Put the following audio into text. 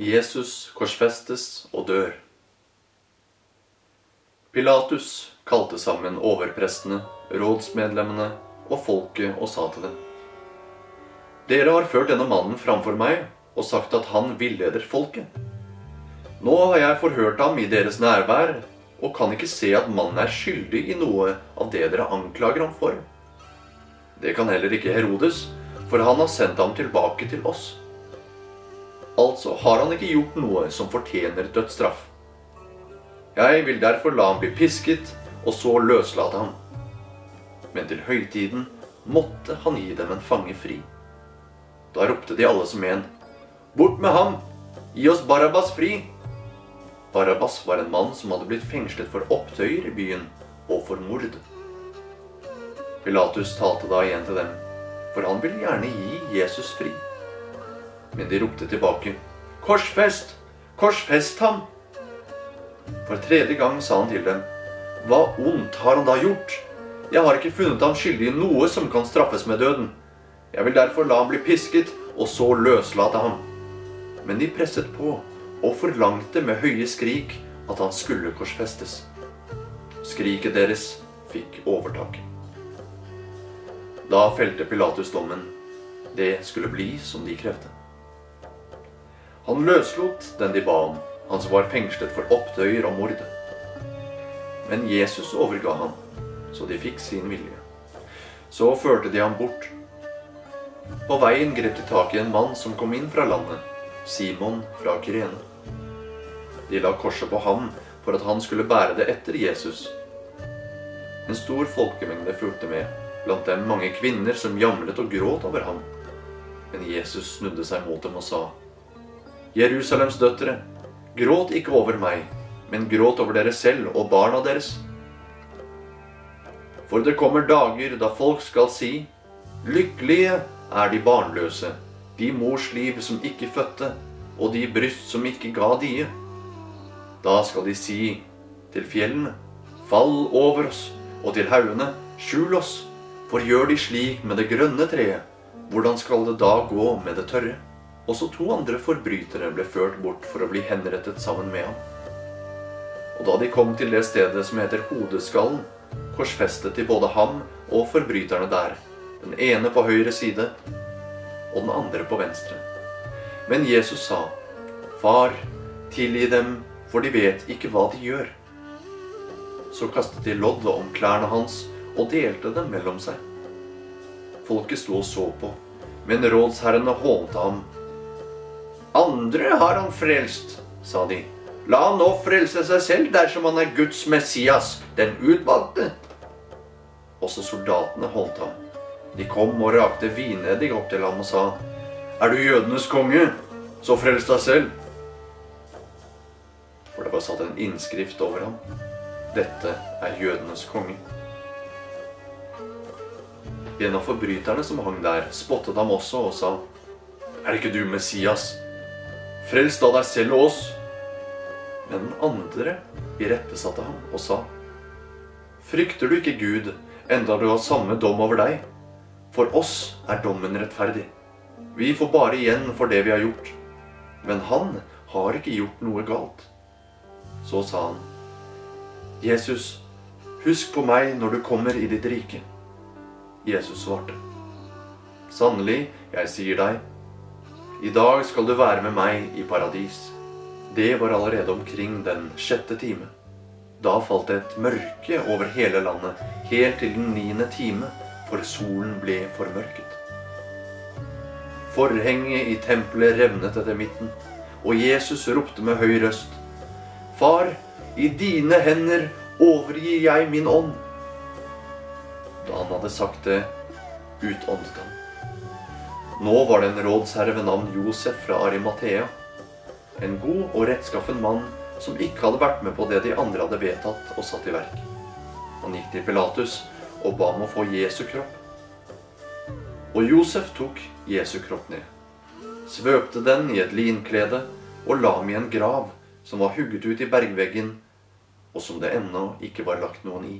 Jesus korsfestes og dør. Pilatus kalte sammen overprestene, rådsmedlemmene og folket og sa til dem. Dere har ført denne mannen framfor meg og sagt at han villeder folket. Nå har jeg forhørt ham i deres nærvær og kan ikke se at mannen er skyldig i noe av det dere anklager ham for. Det kan heller ikke Herodes, for han har sendt ham tilbake til oss. Altså har han ikke gjort noe som fortjener dødsstraff. Jeg vil derfor la ham bli pisket, og så løslate ham. Men til høytiden måtte han gi dem en fange fri. Da ropte de alle som en, Bort med ham! Gi oss Barabbas fri! Barabbas var en mann som hadde blitt fengslet for opptøyer i byen og for mord. Pilatus talte da igjen til dem, for han ville gjerne gi Jesus fri. Men de ropte tilbake, Korsfest! Korsfest ham! For tredje gang sa han til dem, Hva ondt har han da gjort? Jeg har ikke funnet ham skyldig i noe som kan straffes med døden. Jeg vil derfor la ham bli pisket, og så løslate ham. Men de presset på og forlangte med høye skrik at han skulle korsfestes. Skriket deres fikk overtaket. Da felte Pilatus dommen. Det skulle bli som de krevde. Han løslot den de ba om, han som var fengslet for opptøyer og mord. Men Jesus overga ham, så de fikk sin vilje. Så førte de ham bort. På veien grep de tak i en mann som kom inn fra landet, Simon fra Kyrene. De la korset på ham for at han skulle bære det etter Jesus. En stor folkemengde fulgte med, blant dem mange kvinner som jamlet og gråt over ham. Men Jesus snudde seg mot dem og sa, Jerusalems døtre, gråt ikke over meg, men gråt over dere selv og barna deres. For det kommer dager da folk skal si, Lykkelige er de barnløse, de mors liv som ikke fødte, og de bryst som ikke ga die. Da skal de si til fjellene, fall over oss, og til haugene, skjul oss. For gjør de slik med det grønne treet, hvordan skal det da gå med det tørre? Også to andre forbrytere ble ført bort for å bli henrettet sammen med ham. Og da de kom til det stedet som heter Hodeskallen, korsfestet de både ham og forbryterne der, den ene på høyre side og den andre på venstre. Men Jesus sa, Far, tilgi dem, for de vet ikke hva de gjør. Så kastet de lodd om klærne hans og delte dem mellom seg. Folket sto og så på, men rådsherrene hånte ham. Andre har han frelst, sa de. La han nå frelse seg selv dersom han er Guds Messias, den utvalgte. Også soldatene holdt ham. De kom og rakte vineddik opp til ham og sa, Er du jødenes konge, så frels deg selv. For det var satt en innskrift over ham. Dette er jødenes konge. En av forbryterne som hang der, spottet ham også og sa, Er ikke du Messias? Frels da deg selv og oss. Men den andre irettesatte ham og sa, Frykter du ikke Gud, enda du har samme dom over deg? For oss er dommen rettferdig. Vi får bare igjen for det vi har gjort. Men han har ikke gjort noe galt. Så sa han, Jesus, husk på meg når du kommer i ditt rike. Jesus svarte, Sannelig, jeg sier deg, i dag skal du være med meg i paradis. Det var allerede omkring den sjette time. Da falt det et mørke over hele landet, helt til den niende time, for solen ble formørket. Forhenget i tempelet revnet etter midten, og Jesus ropte med høy røst, Far, i dine hender overgir jeg min ånd. Da han hadde sagt det, utåndet han. Nå var det en rådsherre ved navn Josef fra Arimathea. En god og rettskaffen mann som ikke hadde vært med på det de andre hadde vedtatt og satt i verk. Han gikk til Pilatus og ba om å få Jesu kropp. Og Josef tok Jesu kropp ned, svøpte den i et linklede og la ham i en grav som var hugget ut i bergveggen, og som det ennå ikke var lagt noen i.